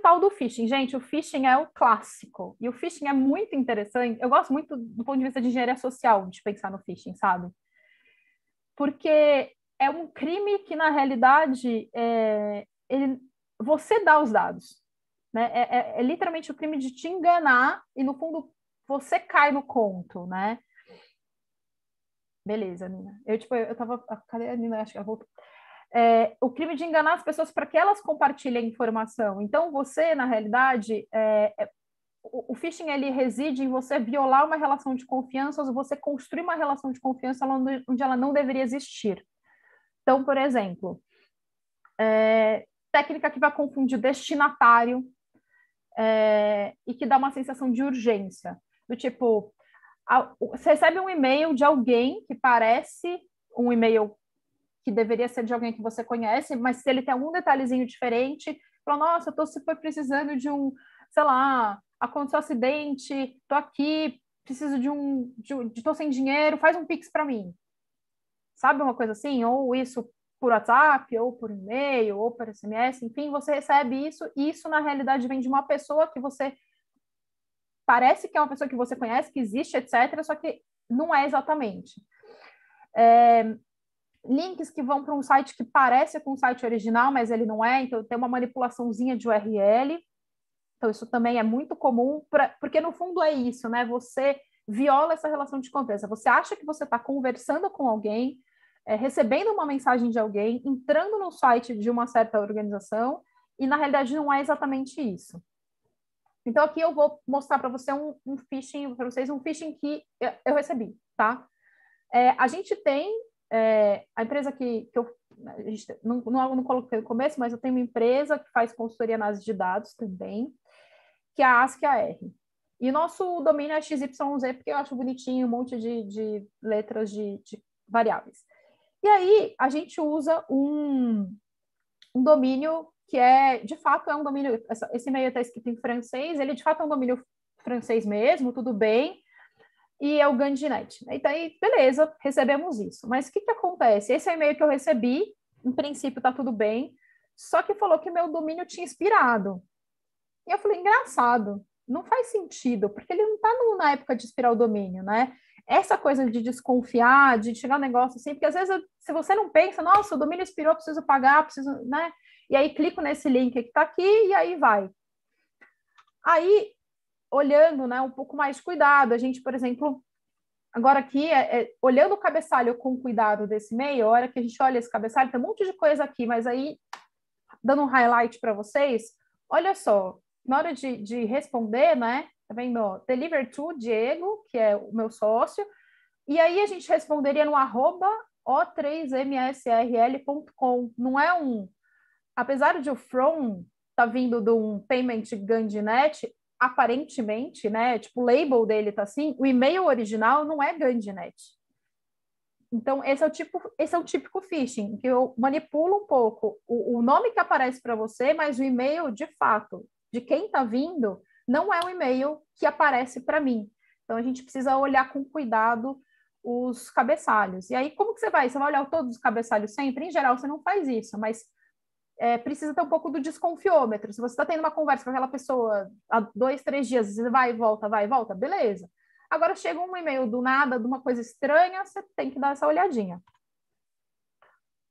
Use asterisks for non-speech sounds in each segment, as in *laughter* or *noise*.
tal do phishing. Gente, o phishing é o clássico. E o phishing é muito interessante. Eu gosto muito do ponto de vista de engenharia social de pensar no phishing, sabe? Porque é um crime que, na realidade, é, ele, você dá os dados. Né? É, é, é, literalmente o crime de te enganar e, no fundo, você cai no conto, né? Beleza, Nina. Eu, tipo, eu, eu tava... Cadê a Nina? Acho que ela voltou é, o crime de enganar as pessoas para que elas compartilhem informação. Então, você, na realidade, é, é, o, o, phishing ele reside em você violar uma relação de confiança ou você construir uma relação de confiança onde, ela não deveria existir. Então, por exemplo, é, técnica que vai confundir destinatário é, e que dá uma sensação de urgência. Do tipo, a, você recebe um e-mail de alguém que parece um e-mail que deveria ser de alguém que você conhece, mas se ele tem algum detalhezinho diferente, fala, nossa, eu tô super precisando de um, sei lá, aconteceu um acidente, tô aqui, preciso de um, de, de tô sem dinheiro, faz um pix para mim. Sabe uma coisa assim? Ou isso por WhatsApp, ou por e-mail, ou por SMS, enfim, você recebe isso, e isso na realidade vem de uma pessoa que você parece que é uma pessoa que você conhece, que existe, etc., só que não é exatamente. É, links que vão para um site que parece com o site original, mas ele não é, então tem uma manipulaçãozinha de URL. Então, isso também é muito comum, pra, porque no fundo é isso, né? Você viola essa relação de confiança. Você acha que você está conversando com alguém, é, recebendo uma mensagem de alguém, entrando no site de uma certa organização, e na realidade não é exatamente isso. Então, aqui eu vou mostrar para você um, um phishing, para vocês, um phishing que eu, eu recebi, tá? É, a gente tem é, a empresa que, que eu a gente, não, não, não coloquei no começo, mas eu tenho uma empresa que faz consultoria análise de dados também, que é a ASCII-AR. E nosso domínio é XYZ, porque eu acho bonitinho um monte de, de letras de, de, variáveis. E aí, a gente usa um, um domínio que é, de fato, é um domínio, esse e-mail está escrito em francês, ele de fato é um domínio francês mesmo, tudo bem, e é o Gandinet. Então, aí, beleza, recebemos isso. Mas o que, que acontece? Esse é o e-mail que eu recebi, em princípio tá tudo bem, só que falou que meu domínio tinha expirado. E eu falei, engraçado, não faz sentido, porque ele não está na época de expirar o domínio, né? Essa coisa de desconfiar, de chegar um negócio assim, porque às vezes se você não pensa, nossa, o domínio expirou, preciso pagar, preciso, né? E aí clico nesse link que está aqui e aí vai. Aí olhando né, um pouco mais cuidado. A gente, por exemplo, agora aqui, é, é, olhando o cabeçalho com cuidado desse meio, a hora que a gente olha esse cabeçalho, tem um monte de coisa aqui, mas aí, dando um highlight para vocês, olha só, na hora de, de responder, né? Tá vendo? Deliver to Diego, que é o meu sócio, e aí a gente responderia no arroba o3msrl.com. Não é um. Apesar de o from tá vindo de um payment Gandinet, aparentemente, né, tipo, o label dele tá assim, o e-mail original não é Gandinet. Então, esse é o tipo, esse é o típico phishing, que eu manipulo um pouco o, o nome que aparece para você, mas o e-mail, de fato, de quem está vindo, não é o e-mail que aparece para mim. Então, a gente precisa olhar com cuidado os cabeçalhos. E aí, como que você vai? Você vai olhar todos os cabeçalhos sempre? Em geral, você não faz isso, mas é, precisa ter um pouco do desconfiômetro. Se você está tendo uma conversa com aquela pessoa há dois, três dias, você vai e volta, vai e volta, beleza. Agora chega um e-mail do nada, de uma coisa estranha, você tem que dar essa olhadinha.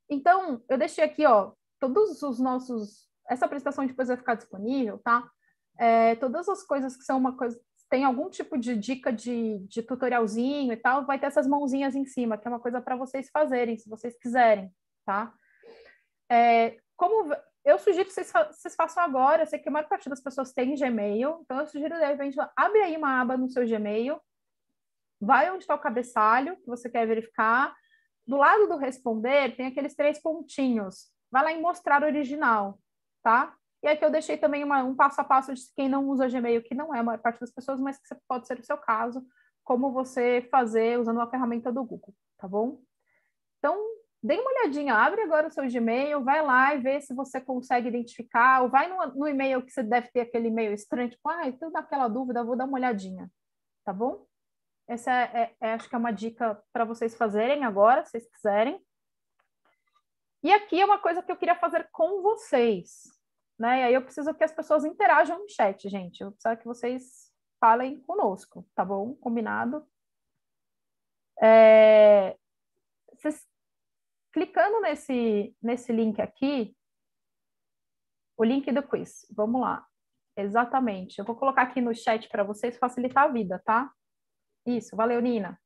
Então, eu deixei aqui, ó, todos os nossos. Essa apresentação depois vai ficar disponível, tá? É, todas as coisas que são uma coisa. Tem algum tipo de dica de, de tutorialzinho e tal, vai ter essas mãozinhas em cima, que é uma coisa para vocês fazerem, se vocês quiserem, tá? É, como eu sugiro que vocês, vocês façam agora, eu sei que a maior parte das pessoas tem Gmail, então eu sugiro, de repente, abre aí uma aba no seu Gmail, vai onde está o cabeçalho que você quer verificar, do lado do responder tem aqueles três pontinhos, vai lá em mostrar original, tá? E aqui eu deixei também uma, um passo a passo de quem não usa Gmail, que não é a maior parte das pessoas, mas que pode ser o seu caso, como você fazer usando uma ferramenta do Google, tá bom? Então, dê uma olhadinha, abre agora o seu Gmail, vai lá e vê se você consegue identificar, ou vai no, no e-mail que você deve ter aquele e-mail estranho, tipo, ah, tudo aquela dúvida, vou dar uma olhadinha, tá bom? Essa é, é, é acho que é uma dica para vocês fazerem agora, se vocês quiserem. E aqui é uma coisa que eu queria fazer com vocês. né? E aí eu preciso que as pessoas interajam no chat, gente. Eu preciso que vocês falem conosco, tá bom? Combinado? É... Vocês... Clicando nesse, nesse link aqui, o link do quiz, vamos lá. Exatamente. Eu vou colocar aqui no chat para vocês facilitar a vida, tá? Isso, valeu, Nina.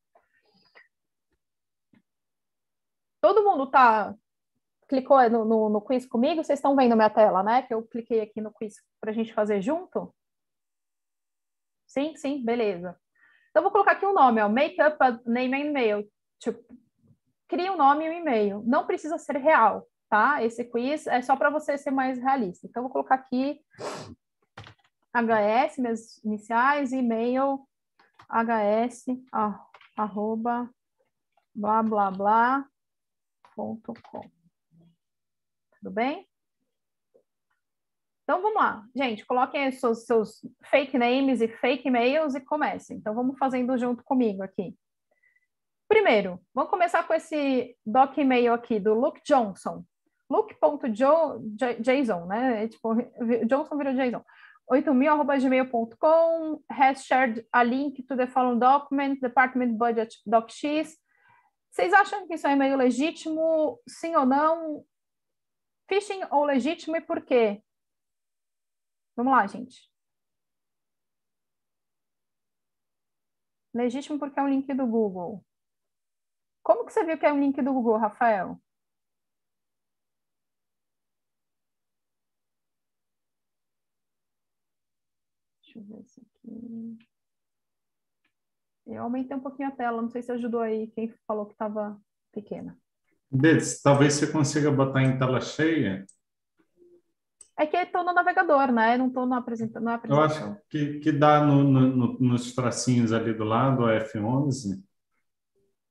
Todo mundo tá clicou no, no, no quiz comigo? Vocês estão vendo minha tela, né? Que eu cliquei aqui no quiz para a gente fazer junto? Sim, sim, beleza. Então, vou colocar aqui um nome, ó, make up a name and e-mail. Tipo, cria um nome e um e-mail. Não precisa ser real, tá? Esse quiz é só para você ser mais realista. Então, vou colocar aqui HS, minhas iniciais, e-mail, hs, ah, arroba, blá, blá, blá, ponto com. Tudo bem? Então, vamos lá. Gente, coloquem seus, seus fake names e fake e-mails e comecem. Então, vamos fazendo junto comigo aqui. Primeiro, vamos começar com esse doc e-mail aqui do Luke Johnson. Luke.jason, né? É tipo, Johnson virou Jason. 8000.gmail.com has shared a link to the following document, department budget docx. Vocês acham que isso é e-mail legítimo? Sim ou não? Phishing ou legítimo e por quê? Vamos lá, gente. Legítimo porque é um link do Google. Como que você viu que é um link do Google, Rafael? Deixa eu ver isso aqui. Eu aumentei um pouquinho a tela, não sei se ajudou aí quem falou que estava pequena. Bedes, talvez você consiga botar em tela cheia. É que estou no navegador, né? Não estou na apresentação. Eu acho que, que dá no, no, nos tracinhos ali do lado, a F11.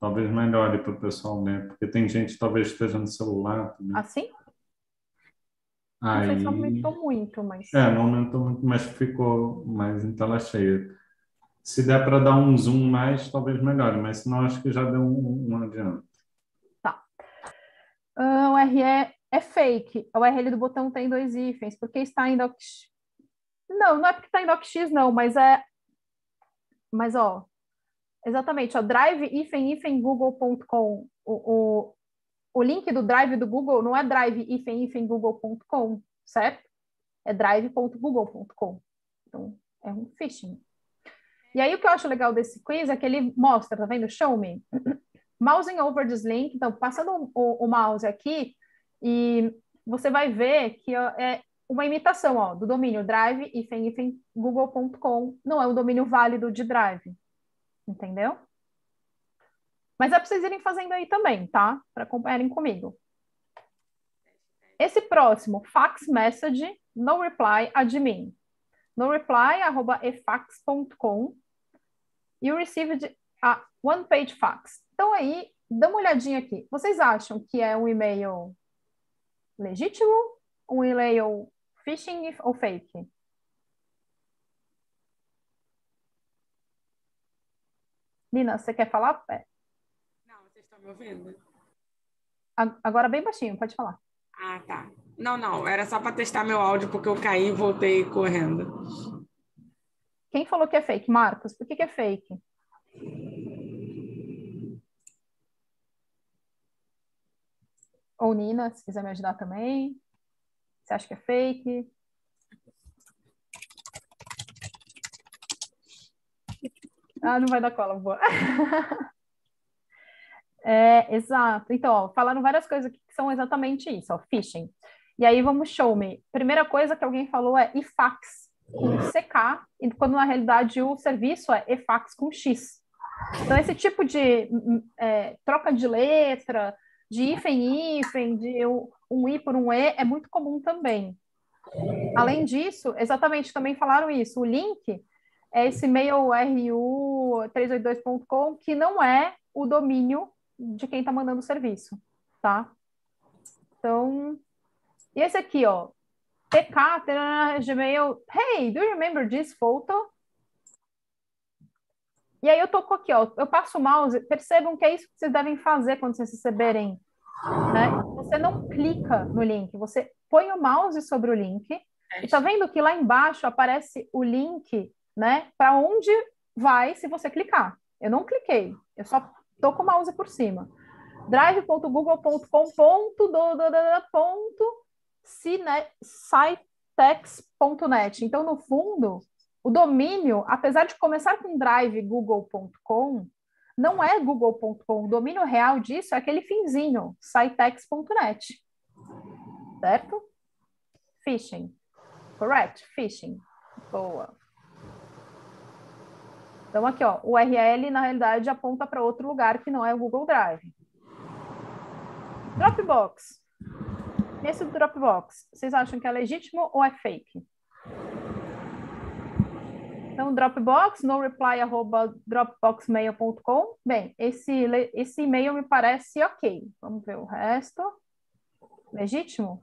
Talvez melhore para o pessoal ver, porque tem gente que talvez esteja no celular. Também. Assim? Aí... Não sei se aumentou muito, mas. É, não aumentou muito, mas ficou mais em tela cheia. Se der para dar um zoom mais, talvez melhore, mas senão acho que já deu um, um adianto. Uh, o URL é fake. A URL do botão tem dois hífens, porque está em docx. Não, não é porque está em docx, não, mas é. Mas, ó, exatamente, ó, drive hífen hífen google.com. O, o, o link do drive do Google não é drive hífen hífen google.com, certo? É drive.google.com. Então, é um phishing. E aí, o que eu acho legal desse quiz é que ele mostra, tá vendo? Show me *coughs* mousing over this link, então passando o, o mouse aqui e você vai ver que é uma imitação ó, do domínio drive hífen, google.com, não é um domínio válido de drive, entendeu? Mas é para vocês irem fazendo aí também, tá? Para acompanharem comigo. Esse próximo, fax message, no reply, admin. No reply, arroba efax.com. You received a one page fax. Então, aí, dá uma olhadinha aqui. Vocês acham que é um e-mail legítimo, um e-mail phishing ou fake? Nina, você quer falar? É. Não, vocês estão me ouvindo? Agora bem baixinho, pode falar. Ah, tá. Não, não, era só para testar meu áudio, porque eu caí e voltei correndo. Quem falou que é fake? Marcos, por que, que é fake? Ou Nina, se quiser me ajudar também. Você acha que é fake? Ah, não vai dar cola, boa. *laughs* é, exato. Então, ó, falaram várias coisas aqui que são exatamente isso, ó, phishing. E aí vamos show me. Primeira coisa que alguém falou é IFAX com CK, e quando na realidade o serviço é EFAX com X. Então, esse tipo de é, troca de letra, de hífen hífen, de um i por um e, é muito comum também. Além disso, exatamente, também falaram isso, o link é esse mail ru382.com, que não é o domínio de quem está mandando o serviço, tá? Então, e esse aqui, ó, tk, gmail, hey, do you remember this photo? E aí eu toco aqui, ó, eu passo o mouse, percebam que é isso que vocês devem fazer quando vocês receberem, né? Você não clica no link, você põe o mouse sobre o link E tá vendo que lá embaixo aparece o link, né, para onde vai se você clicar. Eu não cliquei, eu só tô com o mouse por cima. drive.google.com.do.ponto.citex.net. Então, no fundo, o domínio, apesar de começar com drive google.com, não é google.com. O domínio real disso é aquele finzinho, sitex.net. Certo? Phishing. Correct? Phishing. Boa. Então, aqui, ó, o URL, na realidade, aponta para outro lugar que não é o Google Drive. Dropbox. Esse do Dropbox, vocês acham que é legítimo ou é fake? Então, Dropbox, no reply, arroba dropboxmail.com. Bem, esse, esse e-mail me parece ok. Vamos ver o resto. Legítimo?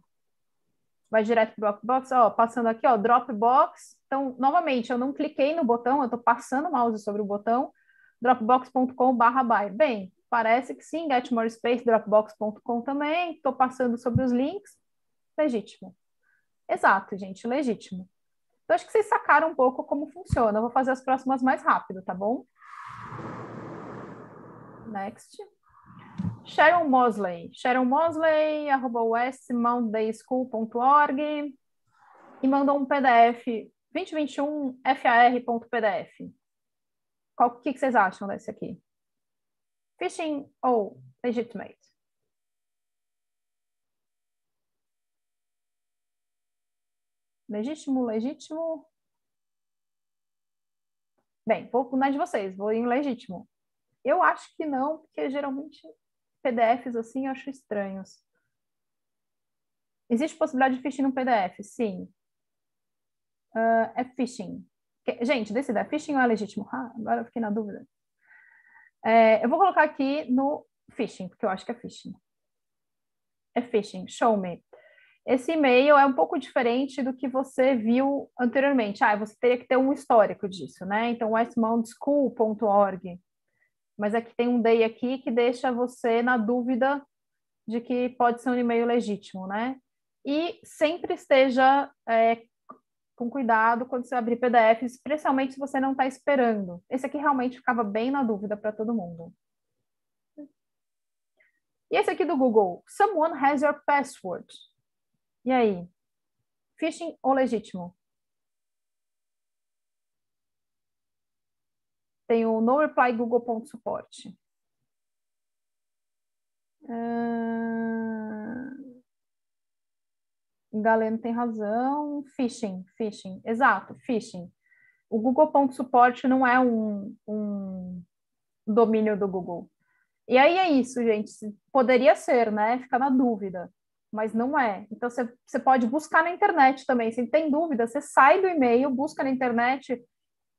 Vai direto para o Dropbox. Ó, passando aqui, ó, Dropbox. Então, novamente, eu não cliquei no botão, eu estou passando o mouse sobre o botão. dropbox.com.br. Bem, parece que sim. Get more space, dropbox.com também. Estou passando sobre os links. Legítimo. Exato, gente, legítimo. Então, acho que vocês sacaram um pouco como funciona. Eu vou fazer as próximas mais rápido, tá bom? Next. Sharon Mosley. Sharon Mosley, arroba e mandou um PDF 2021 FAR.pdf. Qual que, que vocês acham desse aqui? Phishing ou legitimate? Legítimo, legítimo. Bem, vou na de vocês, vou em legítimo. Eu acho que não, porque geralmente PDFs assim eu acho estranhos. Existe possibilidade de phishing no PDF? Sim. Uh, é phishing. Gente, decida, é phishing ou é legítimo? Ah, agora eu fiquei na dúvida. É, eu vou colocar aqui no phishing, porque eu acho que é phishing. É phishing, show me. Esse e-mail é um pouco diferente do que você viu anteriormente. Ah, você teria que ter um histórico disso, né? Então, westmountschool.org. Mas aqui tem um day aqui que deixa você na dúvida de que pode ser um e-mail legítimo, né? E sempre esteja é, com cuidado quando você abrir PDF, especialmente se você não está esperando. Esse aqui realmente ficava bem na dúvida para todo mundo. E esse aqui do Google, someone has your password. E aí? Phishing ou legítimo? Tem o no reply google.suporte. Uh... Galeno tem razão. Phishing, phishing. Exato, phishing. O google.suporte não é um, um domínio do Google. E aí é isso, gente. Poderia ser, né? Fica na dúvida mas não é. Então, você, pode buscar na internet também. Se tem dúvida, você sai do e-mail, busca na internet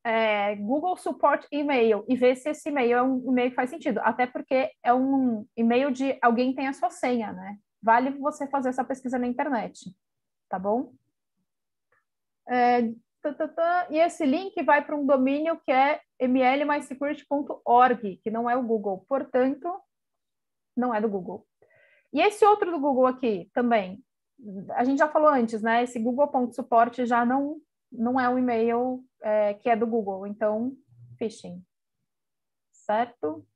é, Google Support Email e vê se esse e-mail é um e-mail que faz sentido. Até porque é um e-mail de alguém tem a sua senha, né? Vale você fazer essa pesquisa na internet, tá bom? É, e esse link vai para um domínio que é mlmysecurity.org, que não é o Google. Portanto, não é do Google. E esse outro do Google aqui também, a gente já falou antes, né? Esse Google.suporte já não, não é um e-mail é, que é do Google, então, phishing. Certo?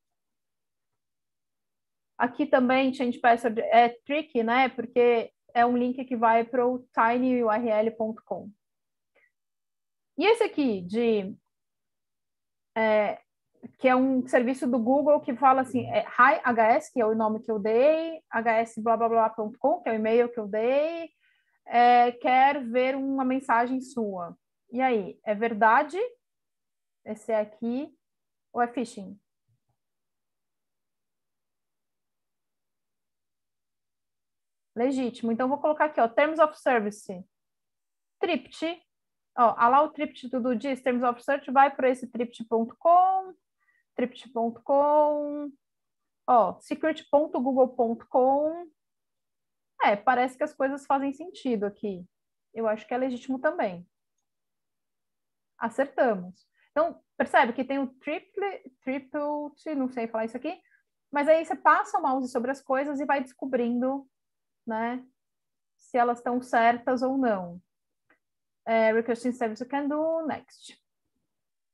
Aqui também, change password é tricky, né? Porque é um link que vai para o tinyurl.com. E esse aqui de é, que é um serviço do Google que fala assim, é Hi HS, que é o nome que eu dei, hs blá blá blá.com, que é o e-mail que eu dei, é, quer ver uma mensagem sua. E aí, é verdade esse é aqui ou é phishing? Legítimo. Então, vou colocar aqui, ó, Terms of Service. Tript. Ó, allow Tript to do this, Terms of Search, vai para esse tript.com Tript.com, ó, secret.google.com. É, parece que as coisas fazem sentido aqui. Eu acho que é legítimo também. Acertamos. Então, percebe que tem o triple, triple, não sei falar isso aqui, mas aí você passa o mouse sobre as coisas e vai descobrindo, né, se elas estão certas ou não. É, requesting service can do, next.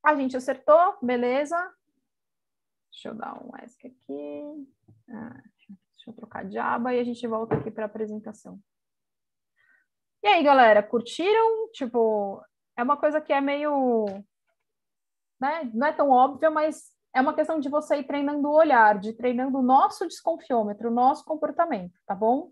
A gente acertou, beleza. Deixa eu dar um ESC aqui. Ah, deixa eu trocar de aba e a gente volta aqui para a apresentação. E aí, galera, curtiram? Tipo, é uma coisa que é meio. Né? Não é tão óbvia, mas é uma questão de você ir treinando o olhar, de treinando o nosso desconfiômetro, o nosso comportamento, tá bom?